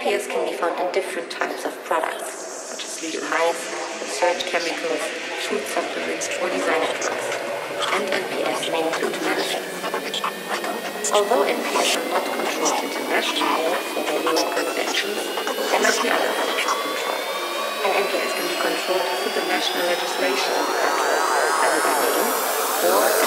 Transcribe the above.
NMPs can be found in different types of products, such as legal highs, research chemicals, food supplements, or design drugs. And NPS may include medicines. Although NPS are not controlled internationally for their local conventions, there might be other forms of. And NPS can be controlled through the national legislation either by name or